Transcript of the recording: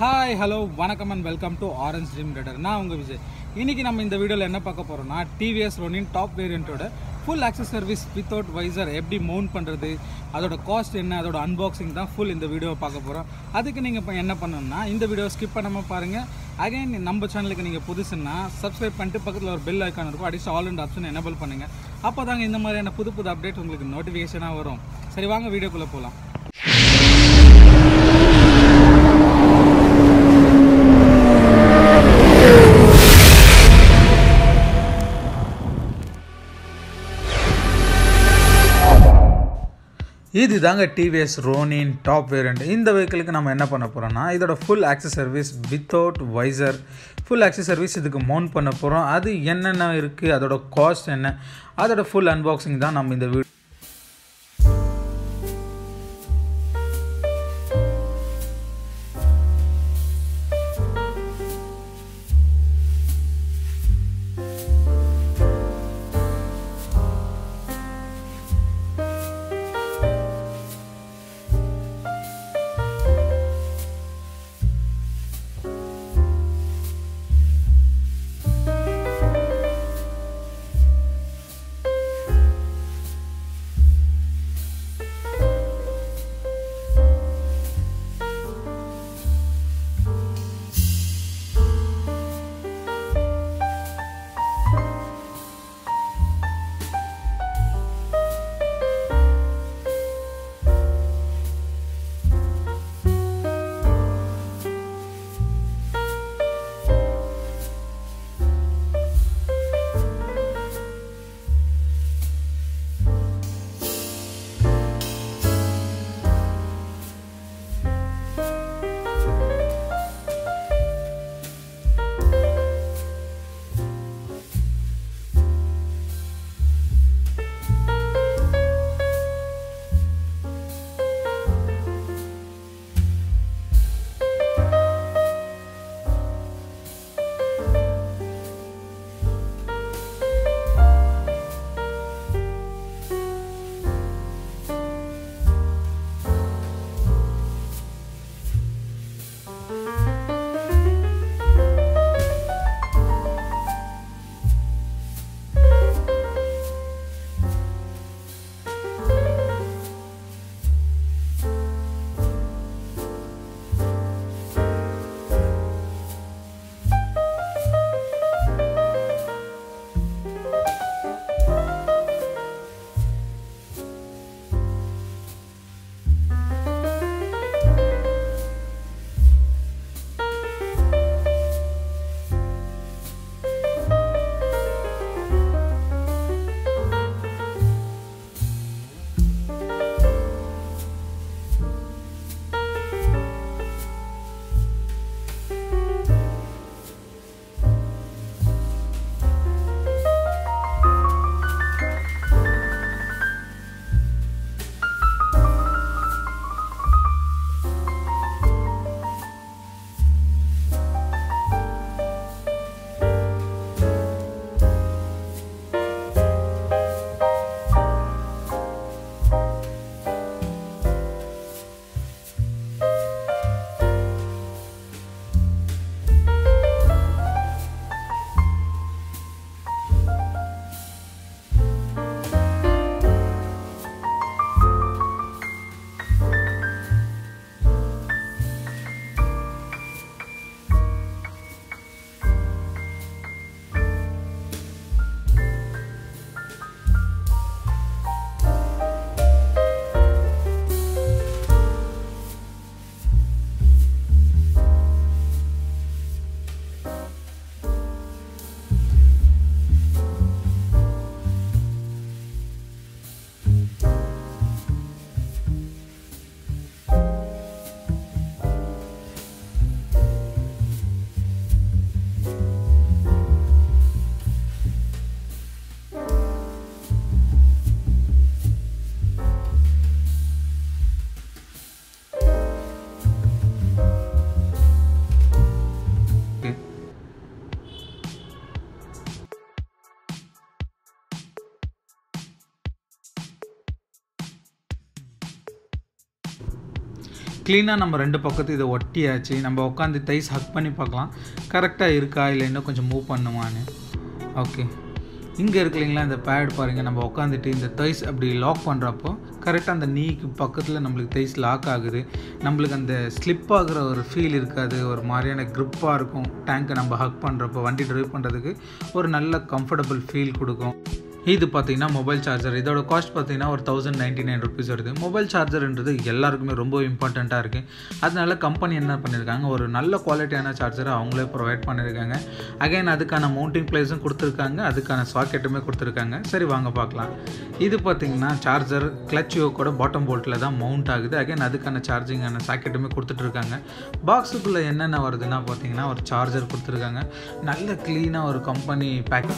Hi hello வணக்கம் and welcome to orange dream rider நான் உங்கள் விஜய். இன்னைக்கு நம்ம இந்த வீடியோவில் என்ன பார்க்க போகிறோம்னா TVS Ronin top வேரியண்ட்டோட full access service without visor எப்படி மவுண்ட் பண்ணுறது அதோட காஸ்ட் என்ன அதோட அன்பாக்சிங் தான் ஃபுல் இந்த வீடியோவை பார்க்க போகிறோம் அதுக்கு நீங்கள் இப்போ என்ன பண்ணணும்னா இந்த வீடியோ ஸ்கிப் பண்ணாமல் பாருங்கள் அகைன் நம்ம சேனலுக்கு நீங்கள் புதுசுன்னா சப்ஸ்கிரைப் பண்ணிட்டு பக்கத்தில் ஒரு பெல் ஐக்கான் இருக்கும். அடிச்சு ஆல் அண்ட் ஆப்ஷன் எனபிள் பண்ணுங்கள் அப்போ தாங்க இந்த மாதிரியான புது புது அப்டேட் உங்களுக்கு நோட்டிஃபிகேஷனாக வரும். சரி வாங்க வீடியோக்குள்ளே போகலாம் இது தாங்க டிவிஎஸ் ரோனின் டாப் வேரியண்ட் இந்த வெஹிக்கிளுக்கு நம்ம என்ன பண்ண போகிறோம்னா இதோட full access service without visor full access service இதுக்கு மவுண்ட் பண்ண போகிறோம் அது என்னென்ன இருக்குது அதோட காஸ்ட் என்ன அதோட ஃபுல் அன்பாக்சிங் தான் நம்ம இந்த வீடியோ க்ளீனாக நம்ம ரெண்டு பக்கத்து இதை ஒட்டியாச்சு நம்ம உட்காந்து தைஸ் ஹக் பண்ணி பார்க்கலாம். கரெக்டாக இருக்கா இல்லை இன்னும் கொஞ்சம் மூவ் பண்ணுவான்னு ஓகே இங்கே இருக்கு இல்லைங்களா இந்த பேட் பாருங்கள் நம்ம உட்காந்துட்டு இந்த தைஸ் அப்படி லாக் பண்ணுறப்போ கரெக்டாக அந்த நீக்கு பக்கத்தில் நம்மளுக்கு தைஸ் லாக் ஆகுது. நம்மளுக்கு அந்த ஸ்லிப் ஆகுற ஒரு ஃபீல் இருக்காது. ஒரு மாதிரியான க்ரிப்பாக இருக்கும். டேங்க்கை நம்ம ஹக் பண்ணுறப்போ வண்டி ட்ரைவ் பண்ணுறதுக்கு ஒரு நல்ல கம்ஃபர்டபுள் ஃபீல் கொடுக்கும். இது பார்த்தீங்கன்னா மொபைல் சார்ஜர் இதோட காஸ்ட் பார்த்தீங்கன்னா ஒரு தௌசண்ட் நைன்டி நைன் ருபீஸ் வருது. மொபைல் சார்ஜர்ன்றது எல்லாருக்குமே ரொம்ப இம்பார்ட்டண்ட்டாக இருக்குது அதனால கம்பெனி என்ன பண்ணியிருக்காங்க ஒரு நல்ல குவாலிட்டியான சார்ஜரை அவங்களே ப்ரொவைட் பண்ணியிருக்காங்க அகைன் அதுக்கான மவுண்டிங் பிளேஸும் கொடுத்துருக்காங்க. அதுக்கான சாக்கெட்டுமே கொடுத்துருக்காங்க. சரி வாங்க பார்க்கலாம். இது பார்த்தீங்கன்னா சார்ஜர் கிளச் யோக்கோட பாட்டம் போல்ட்டில் தான் மவுண்ட் ஆகுது. அகைன் அதுக்கான சார்ஜிங்கான சாக்கெட்டுமே கொடுத்துட்ருக்காங்க. பாக்ஸுக்குள்ளே என்னென்ன வருதுன்னா பார்த்தீங்கன்னா ஒரு சார்ஜர் கொடுத்துருக்காங்க. நல்ல க்ளீனாக ஒரு கம்பெனி பேக்